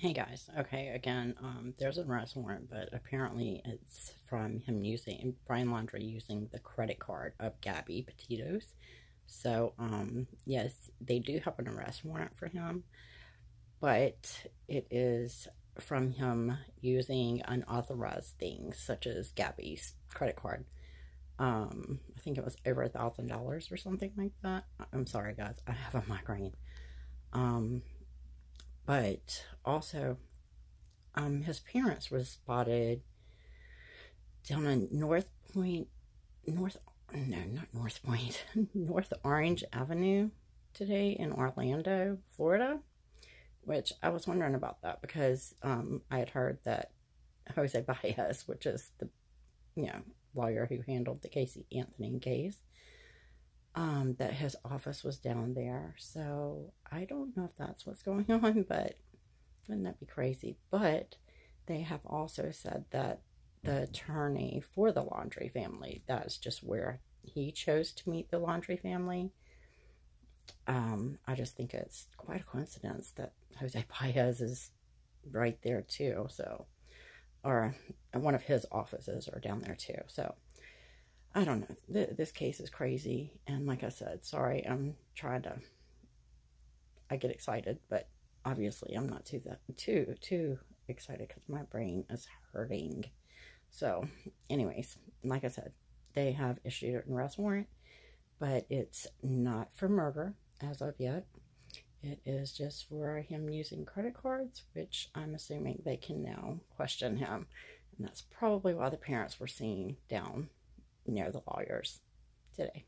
Hey guys, okay, again, um, there's an arrest warrant, but apparently it's from him using, Brian Laundrie using the credit card of Gabby Petito's. So, um, yes, they do have an arrest warrant for him, but it is from him using unauthorized things such as Gabby's credit card. Um, I think it was over a thousand dollars or something like that. I'm sorry guys, I have a migraine. Um, but also, um, his parents were spotted down on North Point, North, no, not North Point, North Orange Avenue today in Orlando, Florida. Which I was wondering about that because um, I had heard that Jose Baez, which is the, you know, lawyer who handled the Casey Anthony case, um, that his office was down there. So I don't know if that's what's going on, but wouldn't that be crazy? But they have also said that the attorney for the Laundrie family, that's just where he chose to meet the Laundrie family. Um, I just think it's quite a coincidence that Jose Baez is right there too. So, or one of his offices are down there too. So, I don't know. Th this case is crazy. And like I said, sorry, I'm trying to, I get excited, but obviously I'm not too, that, too, too excited because my brain is hurting. So anyways, like I said, they have issued an arrest warrant, but it's not for murder as of yet. It is just for him using credit cards, which I'm assuming they can now question him. And that's probably why the parents were seen down near the lawyers today.